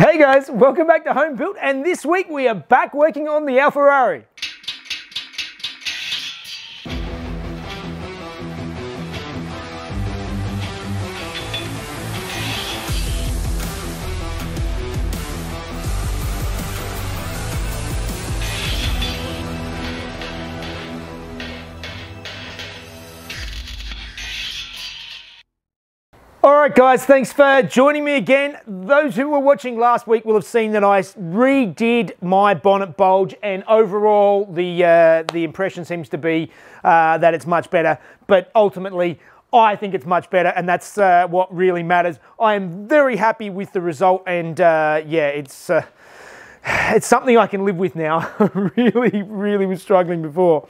Hey guys, welcome back to Home Built, and this week we are back working on the Alfa All right, guys, thanks for joining me again. Those who were watching last week will have seen that I redid my bonnet bulge, and overall, the uh, the impression seems to be uh, that it's much better. But ultimately, I think it's much better, and that's uh, what really matters. I am very happy with the result, and uh, yeah, it's uh, it's something I can live with now. really, really was struggling before.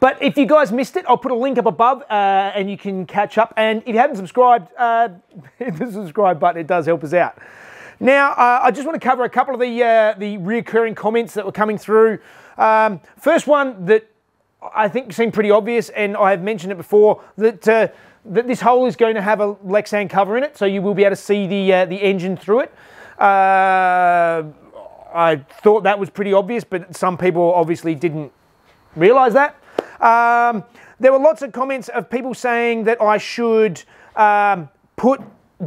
But if you guys missed it, I'll put a link up above uh, and you can catch up. And if you haven't subscribed, uh, hit the subscribe button, it does help us out. Now, uh, I just want to cover a couple of the, uh, the reoccurring comments that were coming through. Um, first one that I think seemed pretty obvious, and I have mentioned it before, that, uh, that this hole is going to have a Lexan cover in it, so you will be able to see the, uh, the engine through it. Uh, I thought that was pretty obvious, but some people obviously didn't realize that. Um, there were lots of comments of people saying that I should um, put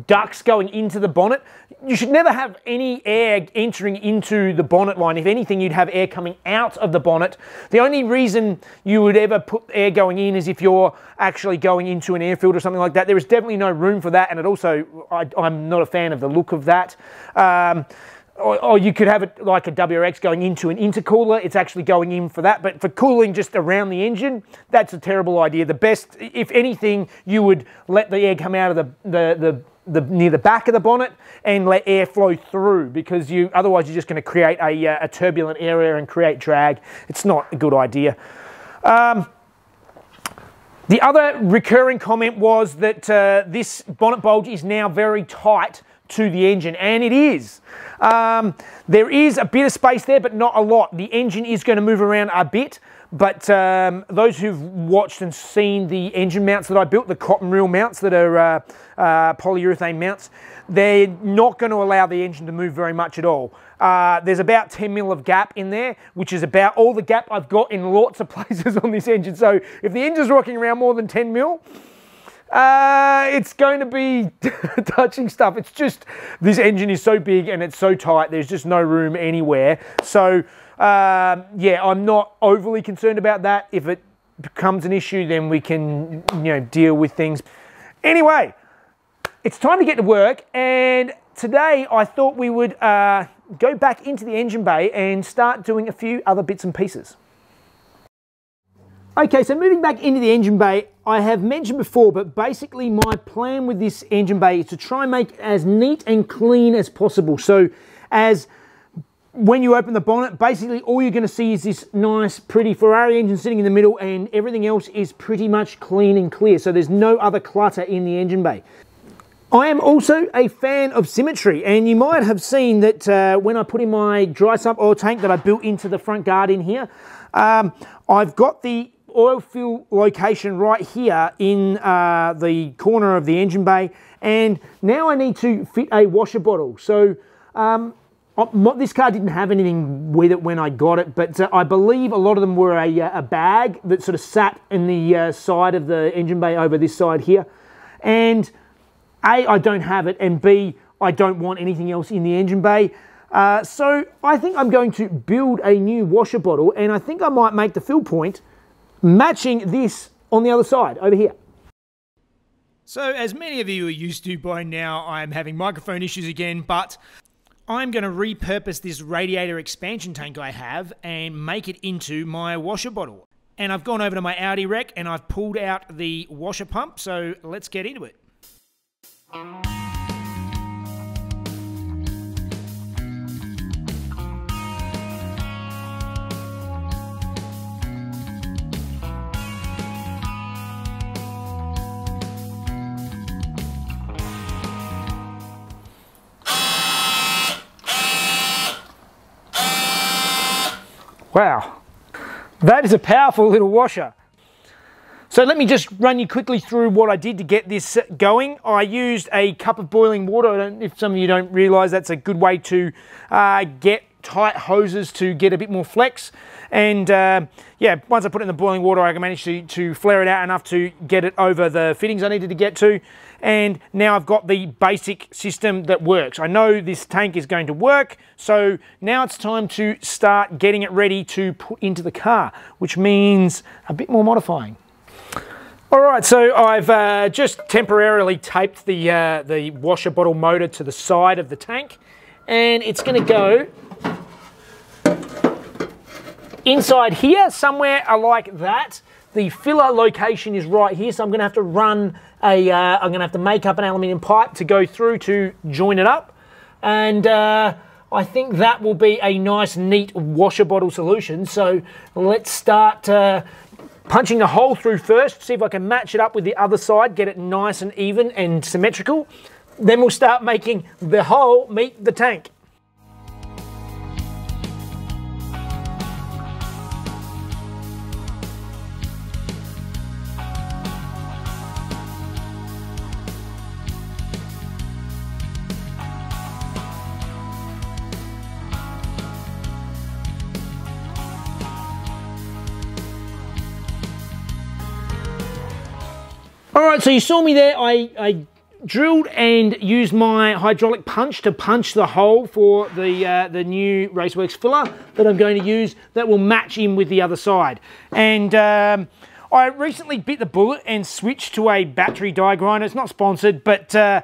ducts going into the bonnet. You should never have any air entering into the bonnet line. If anything, you'd have air coming out of the bonnet. The only reason you would ever put air going in is if you're actually going into an airfield or something like that. There is definitely no room for that, and it also, I, am not a fan of the look of that. Um, or, or, you could have it like a WRX going into an intercooler. It's actually going in for that. But for cooling just around the engine, that's a terrible idea. The best, if anything, you would let the air come out of the, the, the the, near the back of the bonnet and let air flow through because you otherwise you're just going to create a, uh, a turbulent area and create drag. It's not a good idea. Um, the other recurring comment was that uh, this bonnet bulge is now very tight to the engine, and it is. Um, there is a bit of space there, but not a lot. The engine is going to move around a bit, but um, those who've watched and seen the engine mounts that I built, the cotton reel mounts that are uh, uh, polyurethane mounts, they're not going to allow the engine to move very much at all. Uh, there's about 10 mil of gap in there, which is about all the gap I've got in lots of places on this engine. So if the engine's rocking around more than 10 mil, uh, it's going to be touching stuff. It's just this engine is so big and it's so tight. There's just no room anywhere. So um, yeah, I'm not overly concerned about that. If it becomes an issue, then we can you know deal with things. Anyway, it's time to get to work. And today I thought we would uh, go back into the engine bay and start doing a few other bits and pieces. Okay, so moving back into the engine bay, I have mentioned before, but basically my plan with this engine bay is to try and make it as neat and clean as possible. So as when you open the bonnet, basically all you're going to see is this nice, pretty Ferrari engine sitting in the middle and everything else is pretty much clean and clear. So there's no other clutter in the engine bay. I am also a fan of symmetry and you might have seen that uh, when I put in my dry sump oil tank that I built into the front guard in here, um, I've got the oil fill location right here in uh, the corner of the engine bay. And now I need to fit a washer bottle. So um, this car didn't have anything with it when I got it, but uh, I believe a lot of them were a, uh, a bag that sort of sat in the uh, side of the engine bay over this side here. And A, I don't have it, and B, I don't want anything else in the engine bay. Uh, so I think I'm going to build a new washer bottle, and I think I might make the fill point matching this on the other side over here. So, as many of you are used to by now, I'm having microphone issues again, but I'm going to repurpose this radiator expansion tank I have and make it into my washer bottle. And I've gone over to my Audi wreck and I've pulled out the washer pump, so let's get into it. Wow, that is a powerful little washer. So let me just run you quickly through what I did to get this going. I used a cup of boiling water. if some of you don't realise, that's a good way to uh, get tight hoses to get a bit more flex. And uh, yeah, once I put it in the boiling water, I managed to, to flare it out enough to get it over the fittings I needed to get to. And now I've got the basic system that works. I know this tank is going to work, so now it's time to start getting it ready to put into the car, which means a bit more modifying. All right, so I've uh, just temporarily taped the, uh, the washer bottle motor to the side of the tank, and it's gonna go Inside here, somewhere like that, the filler location is right here, so I'm gonna have to run a, uh, I'm gonna have to make up an aluminium pipe to go through to join it up. And uh, I think that will be a nice, neat washer bottle solution. So let's start uh, punching a hole through first, see if I can match it up with the other side, get it nice and even and symmetrical. Then we'll start making the hole meet the tank. All right, so you saw me there. I, I drilled and used my hydraulic punch to punch the hole for the, uh, the new Raceworks filler that I'm going to use that will match in with the other side. And um, I recently bit the bullet and switched to a battery die grinder. It's not sponsored, but uh,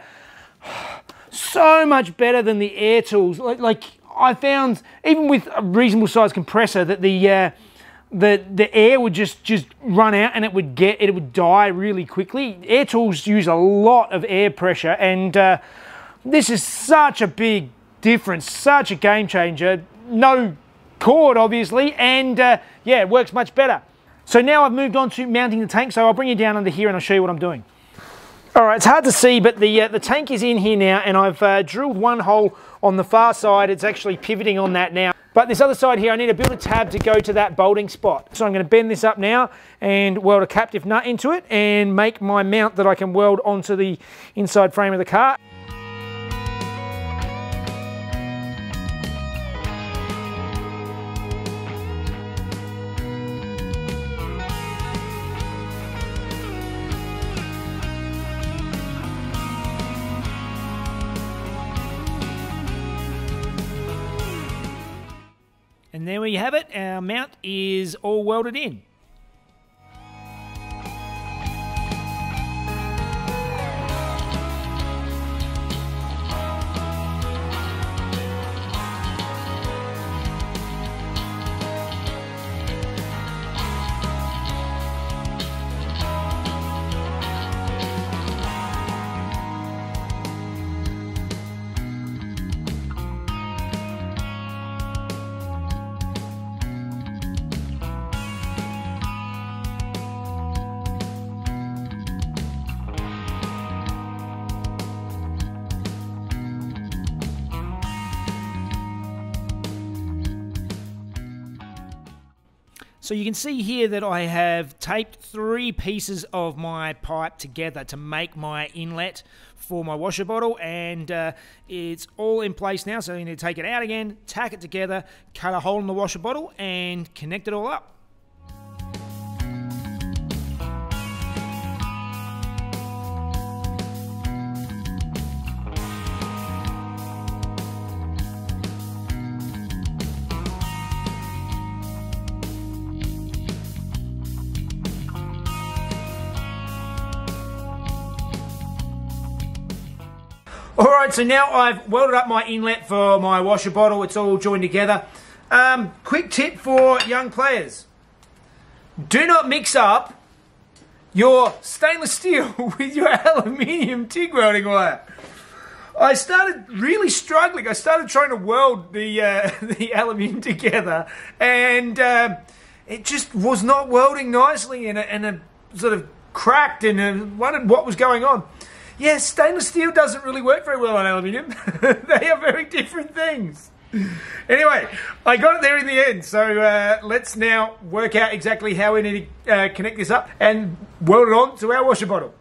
so much better than the air tools. Like, like, I found, even with a reasonable size compressor, that the uh, the the air would just just run out and it would get it would die really quickly. Air tools use a lot of air pressure, and uh, this is such a big difference, such a game changer. No cord, obviously, and uh, yeah, it works much better. So now I've moved on to mounting the tank. So I'll bring you down under here and I'll show you what I'm doing. All right, it's hard to see, but the uh, the tank is in here now, and I've uh, drilled one hole on the far side. It's actually pivoting on that now. But this other side here, I need to build a tab to go to that bolting spot. So I'm going to bend this up now and weld a captive nut into it and make my mount that I can weld onto the inside frame of the car. There we have it. Our mount is all welded in. So you can see here that I have taped three pieces of my pipe together to make my inlet for my washer bottle and uh, it's all in place now so you need to take it out again, tack it together, cut a hole in the washer bottle and connect it all up. Right, so now I've welded up my inlet for my washer bottle. It's all joined together. Um, quick tip for young players. Do not mix up your stainless steel with your aluminium TIG welding wire. I started really struggling. I started trying to weld the uh, the aluminium together, and uh, it just was not welding nicely, and it, and it sort of cracked, and I wondered what was going on. Yes, stainless steel doesn't really work very well on aluminium. they are very different things. anyway, I got it there in the end. So uh, let's now work out exactly how we need to uh, connect this up and weld it on to our washer bottle.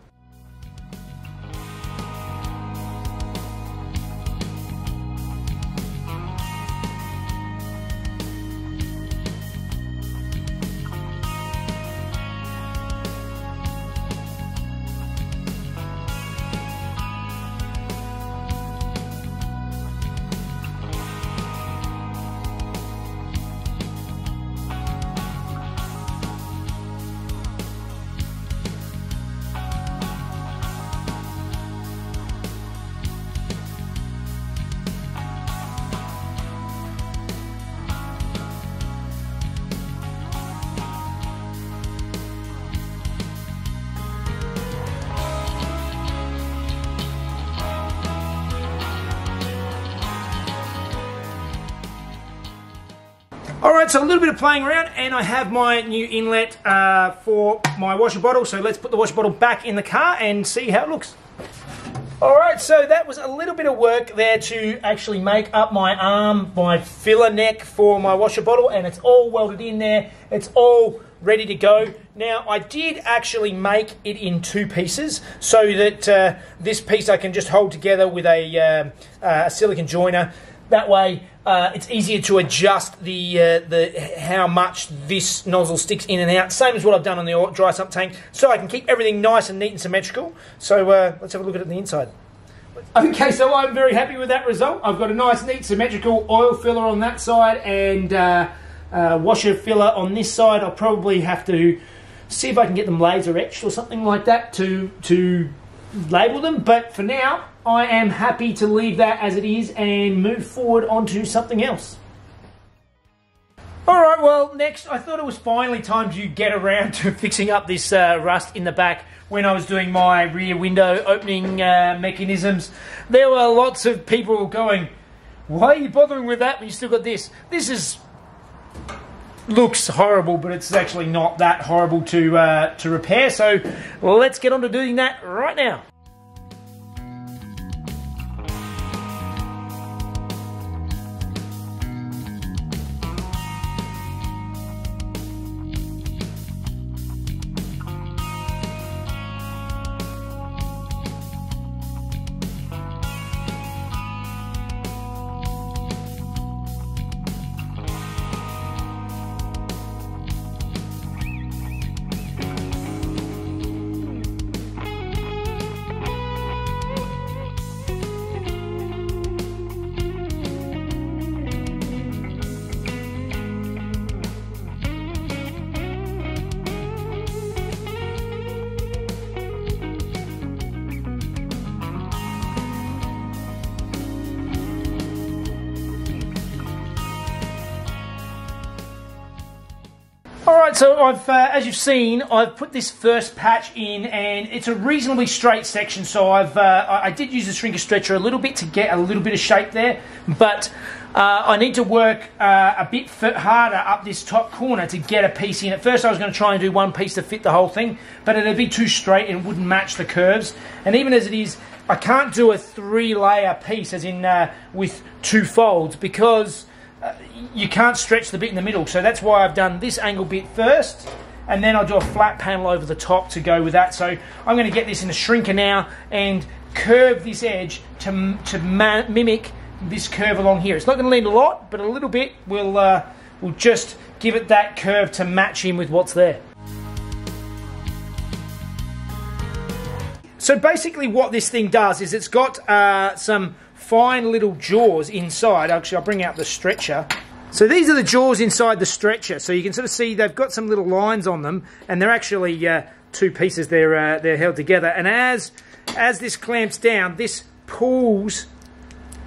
So a little bit of playing around, and I have my new inlet uh, for my washer bottle. So let's put the washer bottle back in the car and see how it looks. All right, so that was a little bit of work there to actually make up my arm, my filler neck for my washer bottle, and it's all welded in there. It's all ready to go. Now, I did actually make it in two pieces so that uh, this piece I can just hold together with a, uh, a silicon joiner. That way, uh, it's easier to adjust the uh, the how much this nozzle sticks in and out. Same as what I've done on the dry sump tank, so I can keep everything nice and neat and symmetrical. So uh, let's have a look at it on the inside. Okay, so I'm very happy with that result. I've got a nice, neat, symmetrical oil filler on that side and uh, uh, washer filler on this side. I'll probably have to see if I can get them laser etched or something like that to to label them. But for now, I am happy to leave that as it is and move forward onto something else. All right, well, next, I thought it was finally time to get around to fixing up this uh, rust in the back when I was doing my rear window opening uh, mechanisms. There were lots of people going, why are you bothering with that when you still got this? This is looks horrible, but it's actually not that horrible to uh, to repair. So let's get on to doing that right now. All right, so I've, uh, as you've seen, I've put this first patch in, and it's a reasonably straight section. So I've, uh, I did use the shrinker stretcher a little bit to get a little bit of shape there, but uh, I need to work uh, a bit harder up this top corner to get a piece in. At first, I was going to try and do one piece to fit the whole thing, but it'd be too straight and wouldn't match the curves. And even as it is, I can't do a three-layer piece, as in uh, with two folds, because you can't stretch the bit in the middle. So that's why I've done this angle bit first, and then I'll do a flat panel over the top to go with that. So I'm going to get this in a shrinker now and curve this edge to, to mimic this curve along here. It's not going to lean a lot, but a little bit will uh, will just give it that curve to match in with what's there. So basically what this thing does is it's got uh, some fine little jaws inside. Actually, I'll bring out the stretcher. So these are the jaws inside the stretcher. So you can sort of see they've got some little lines on them, and they're actually uh, two pieces. They're uh, they're held together. And as as this clamps down, this pulls.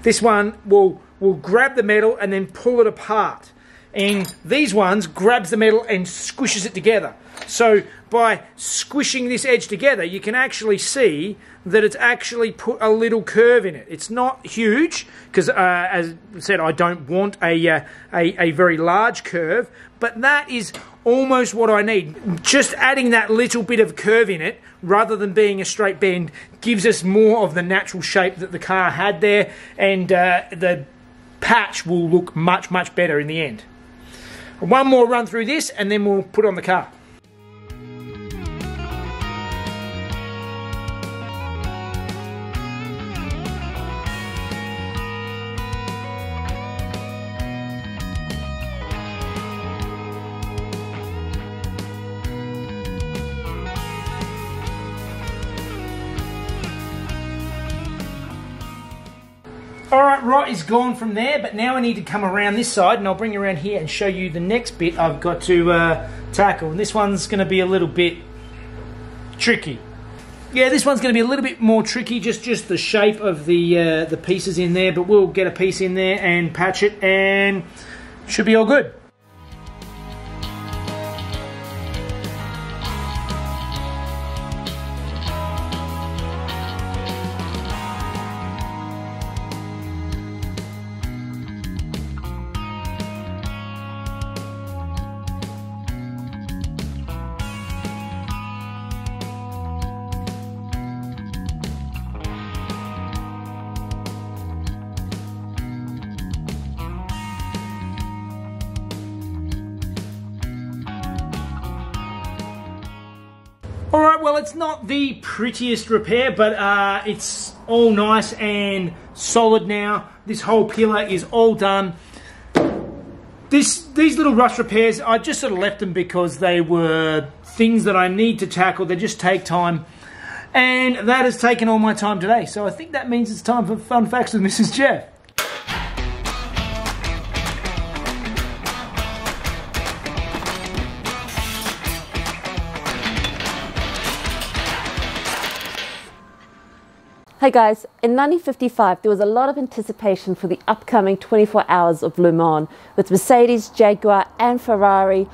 This one will will grab the metal and then pull it apart. And these ones grabs the metal and squishes it together. So by squishing this edge together, you can actually see that it's actually put a little curve in it. It's not huge, because uh, as I said, I don't want a, uh, a, a very large curve, but that is almost what I need. Just adding that little bit of curve in it, rather than being a straight bend, gives us more of the natural shape that the car had there, and uh, the patch will look much, much better in the end. One more run through this and then we'll put on the car. Alright, right is gone from there, but now I need to come around this side and I'll bring you around here and show you the next bit I've got to uh, tackle. And this one's going to be a little bit tricky. Yeah, this one's going to be a little bit more tricky, just just the shape of the uh, the pieces in there, but we'll get a piece in there and patch it and should be all good. Prettiest repair, but uh, it's all nice and solid now. This whole pillar is all done. This, these little rust repairs, I just sort of left them because they were things that I need to tackle. They just take time. And that has taken all my time today. So I think that means it's time for Fun Facts with Mrs. Jeff. Hey guys, in 1955 there was a lot of anticipation for the upcoming 24 hours of Le Mans with Mercedes, Jaguar, and Ferrari,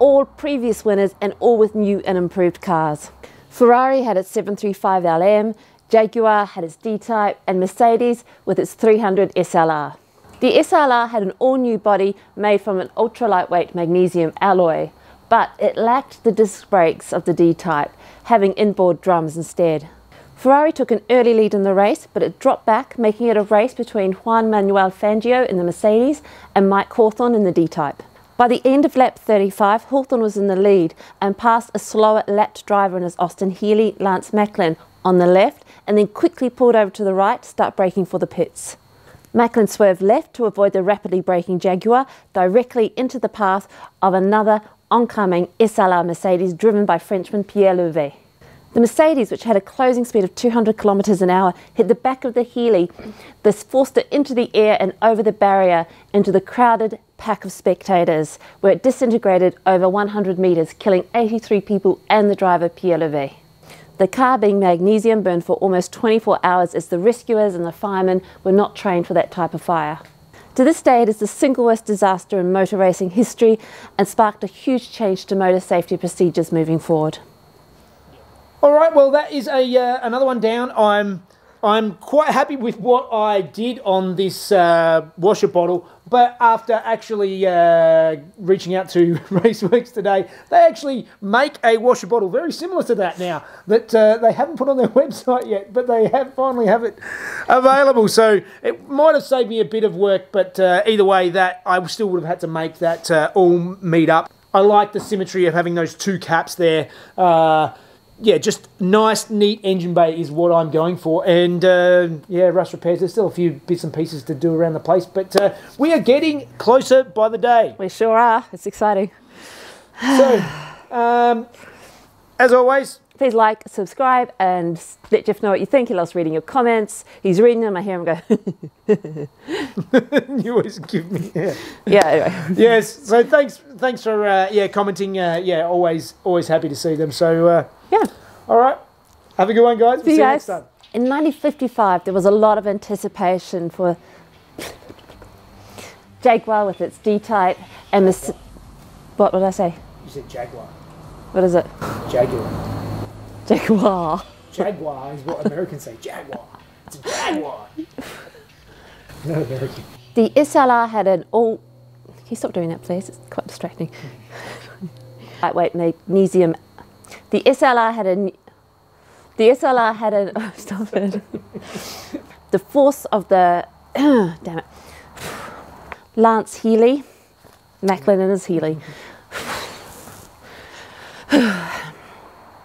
all previous winners and all with new and improved cars. Ferrari had its 735LM, Jaguar had its D Type, and Mercedes with its 300 SLR. The SLR had an all new body made from an ultra lightweight magnesium alloy, but it lacked the disc brakes of the D Type, having inboard drums instead. Ferrari took an early lead in the race, but it dropped back, making it a race between Juan Manuel Fangio in the Mercedes and Mike Hawthorn in the D Type. By the end of lap 35, Hawthorn was in the lead and passed a slower lapped driver in his Austin Healey Lance Macklin on the left and then quickly pulled over to the right to start braking for the pits. Macklin swerved left to avoid the rapidly braking Jaguar directly into the path of another oncoming SLR Mercedes driven by Frenchman Pierre Levegh. The Mercedes, which had a closing speed of 200 kilometres an hour, hit the back of the Healey. This forced it into the air and over the barrier into the crowded pack of spectators, where it disintegrated over 100 metres, killing 83 people and the driver Pierre Levegh. The car, being magnesium, burned for almost 24 hours as the rescuers and the firemen were not trained for that type of fire. To this day, it is the single worst disaster in motor racing history and sparked a huge change to motor safety procedures moving forward. All right, well, that is a uh, another one down. I'm I'm quite happy with what I did on this uh, washer bottle, but after actually uh, reaching out to Raceworks today, they actually make a washer bottle very similar to that now that uh, they haven't put on their website yet, but they have finally have it available. So it might have saved me a bit of work, but uh, either way, that I still would have had to make that uh, all meet up. I like the symmetry of having those two caps there. Yeah, just nice, neat engine bay is what I'm going for. And uh, yeah, rust repairs. There's still a few bits and pieces to do around the place, but uh, we are getting closer by the day. We sure are. It's exciting. So, um, as always, Please like, subscribe, and let Jeff know what you think. He loves reading your comments. He's reading them. I hear him go. you always give me yeah. yeah. Anyway. Yes. So thanks, thanks for uh, yeah commenting. Uh, yeah, always, always happy to see them. So uh, Yeah. all right, have a good one, guys. We'll See you see you guys. next time. In 1955, there was a lot of anticipation for Jaguar with its D-type and the. What would I say? You said Jaguar. What is it? Jaguar. Jaguar. Jaguar is what Americans say. Jaguar. It's a Jaguar. Not American. The SLR had an all. Can you stop doing that, please? It's quite distracting. Lightweight magnesium. The SLR had a. The SLR had an. Oh, stop it. the force of the. damn it. Lance Healey, Macklin and his Healey.